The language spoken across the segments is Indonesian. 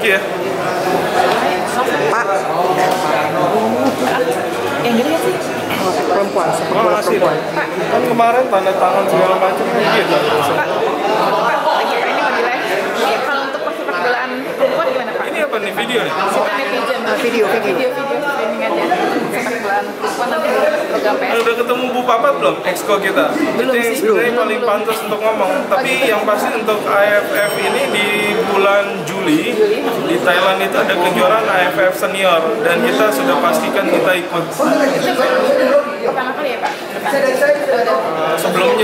Iya. Pak, Yang gini sih? perempuan, sepak Oh, bola masih. perempuan. Kan kemarin tanda tangan segala macam kan gitu. Pak, Pak, lagi ini mau. Ya, kalau untuk persepak bolaan perempuan gimana Pak? Ini apa nih video nih? Kita netizen. Ah, video, video. Video, video streaming aja. Sepak bolaan perempuan nanti program Kan PS. udah ketemu Bu Papat belum? Exco kita. Belum sih. sebenarnya Belum, paling pantas untuk ngomong. Tapi gitu. yang pasti untuk AFF ini di bulan Juli Thailand itu ada kejuaraan AFF senior dan kita sudah pastikan kita ikut. Kali ya Pak?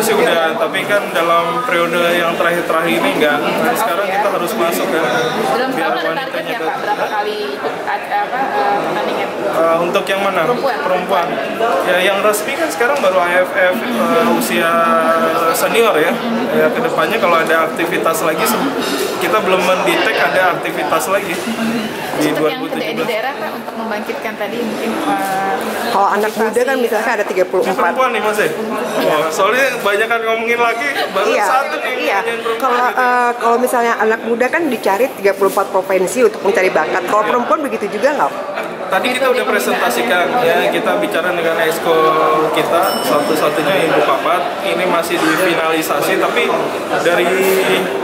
Sih udah, tapi kan dalam periode yang terakhir-terakhir ini enggak. Nah, sekarang kita harus masuk kan. Dalam Biar wanitanya targetnya ke- Pak? Berapa kali ikut apa eh, pertandingan? Uh, untuk yang mana? Perempuan. Ya, yang resmi kan sekarang baru AFF uh, usia senior ya. Ya ke depannya kalau ada aktivitas lagi, kita belum mendetek ada aktivitas lagi di yang di 2017. daerah Pak untuk membangkitkan tadi mungkin eh, Kalau anak muda kan misalnya ada Ini 34. perempuan nih mas ya? Wah, soalnya banyak kan ngomongin lagi, baru Iya, satu nih iya. Kalau gitu. eh, kalau misalnya anak muda kan dicari 34 provinsi untuk mencari bakat. Kalau perempuan begitu juga nggak? Tadi kita udah presentasikan ya, kita bicara dengan exco kita satu-satunya Ibu Papat. Ini masih difinalisasi, tapi dari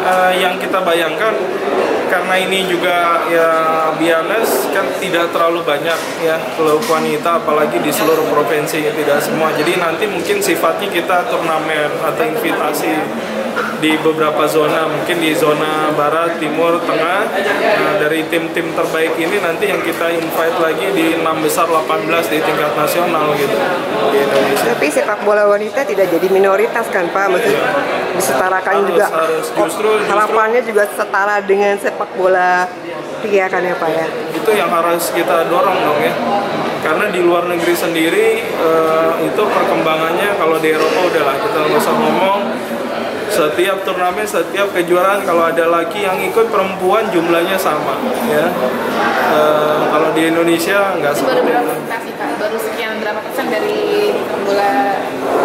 eh, yang kita bayangkan karena ini juga ya bianes kan tidak terlalu banyak ya klub wanita apalagi di seluruh provinsi tidak semua. Jadi nanti mungkin sifatnya kita turnamen atau invitasi di beberapa zona, mungkin di zona barat, timur, tengah. Nah, dari tim-tim terbaik ini nanti yang kita invite lagi di 6 besar 18 di tingkat nasional gitu di Indonesia. Tapi sepak bola wanita tidak jadi minoritas kan Pak? Maksudnya disetarakan Harus, juga. harus. Justru- justru- harapannya juga setara dengan sepak bola pria kan ya Pak ya? Itu yang harus kita dorong dong ya. Karena di luar negeri sendiri eh, itu perkembangannya kalau di Eropa udahlah kita nggak usah ngomong setiap turnamen, setiap kejuaraan kalau ada laki yang ikut perempuan jumlahnya sama ya. Eh, kalau di Indonesia nggak itu baru seperti berapa itu. persentase Pak? Baru sekian berapa persen dari bola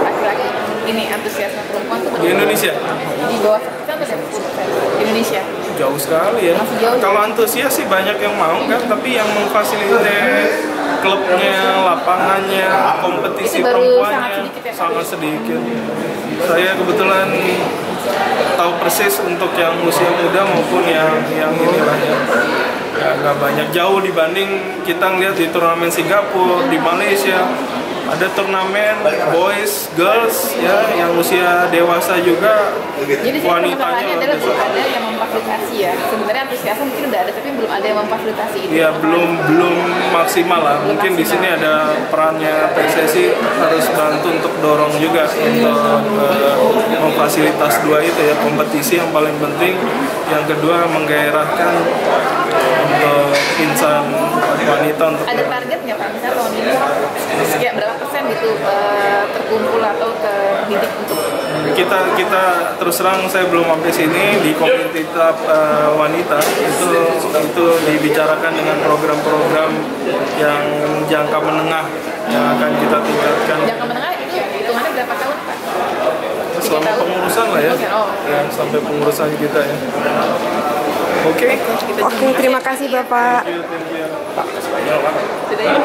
laki-laki ini antusiasme perempuan tuh Di? Indonesia di bawah persen atau 10 persen? Di Indonesia jauh sekali ya. Kalau antusias sih banyak yang mau kan, tapi yang memfasilitasi klubnya, lapangannya, kompetisi perempuannya sangat sedikit ya, sangat sedikit. Saya kebetulan tahu persis untuk yang usia muda maupun yang yang inilah ya. Ya, nggak banyak jauh dibanding kita ngeliat di turnamen Singapura, di Malaysia ada turnamen boys, girls ya yang usia dewasa juga Jadi wanitanya ada memfasilitasi ya. Sebenarnya antusiasme mungkin udah ada tapi belum ada yang memfasilitasi itu. Ya belum belum maksimal lah. Mungkin di sini ada perannya PSSI harus bantu untuk dorong juga untuk eh, memfasilitas dua itu ya kompetisi yang paling penting. Yang kedua menggairahkan untuk insan wanita untuk Ada target nggak Pak? Misalnya tahun ini sekian berapa persen gitu eh, terkumpul atau terdidik untuk kita kita terus terang saya belum sampai sini di community club eh, wanita itu itu dibicarakan dengan program-program yang jangka menengah yang akan kita tingkatkan jangka menengah itu hitungannya berapa tahun Pak? selama pengurusan lah ya, Oh. ya sampai pengurusan kita ya. Oke. Kita Oke, terima kasih Bapak. Thank you, thank you.